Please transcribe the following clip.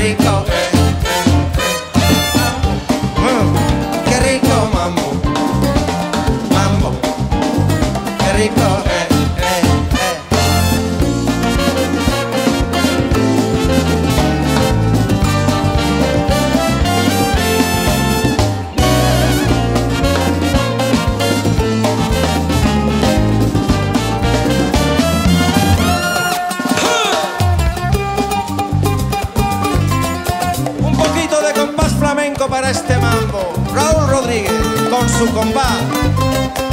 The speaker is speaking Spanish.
America. Este mambo. Raúl Rodríguez con su compás.